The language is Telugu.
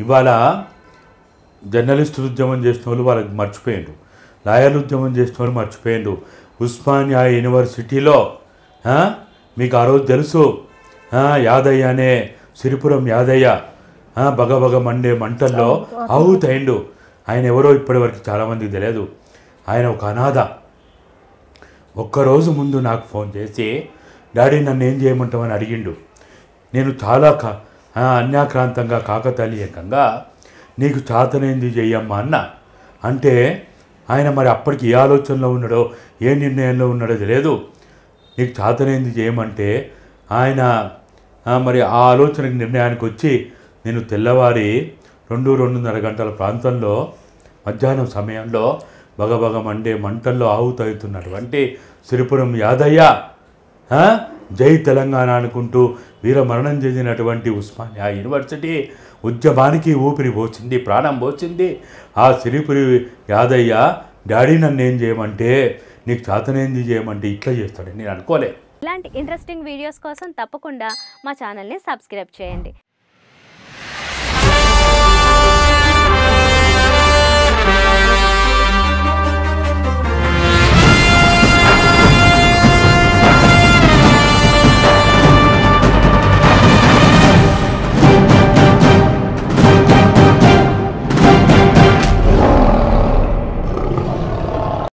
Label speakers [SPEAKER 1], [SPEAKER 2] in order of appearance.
[SPEAKER 1] ఇవాళ జర్నలిస్టులు ఉద్యమం చేసిన వాళ్ళు వాళ్ళకి మర్చిపోయిండు లాయర్లు ఉద్యమం చేసిన వాళ్ళు మర్చిపోయిండు ఉస్మానియా యూనివర్సిటీలో మీకు ఆ రోజు తెలుసు యాదయ్య అనే సిరిపురం యాదయ్య బగబగ మండే మంటల్లో ఆహుతైండు ఆయన ఎవరో ఇప్పటివరకు చాలామందికి తెలియదు. ఆయన ఒక అనాథ. ఒక్కరోజు ముందు నాకు ఫోన్ చేసి డాడీ నన్ను ఏం చేయమంటామని అడిగిండు. నేను చాలా కా అన్యాక్రాంతంగా కాకతాళీయకంగా నీకు చాతనైంది చెయ్యమ్మా అన్న. అంటే ఆయన మరి అప్పటికి ఏ ఆలోచనలో ఉన్నాడో ఏ నిర్ణయంలో ఉన్నాడో తెలియదు. నీకు చాతనైంది చేయమంటే ఆయన మరి ఆ ఆలోచనకి నిర్ణయానికి వచ్చి నేను తెల్లవారి రెండు రెండున్నర గంటల ప్రాంతంలో మధ్యాహ్నం సమయంలో బగబగ మండే మంటల్లో ఆహుతవుతున్నటువంటి సిరిపురం యాదయ్య జై తెలంగాణ అనుకుంటూ వీరమరణం చెందినటువంటి ఉస్మానియా యూనివర్సిటీ ఉద్యమానికి ఊపిరి పోచింది ప్రాణం పోచింది. ఆ సిరిపురి యాదయ్య డాడీ నన్ను ఏం చేయమంటే నీకు చేతనేంది చేయమంటే ఇట్లా చేస్తాడని నేను అనుకోలే.
[SPEAKER 2] ఇలాంటి ఇంట్రెస్టింగ్ వీడియోస్ కోసం తప్పకుండా మా ఛానల్ని సబ్స్క్రైబ్ చేయండి.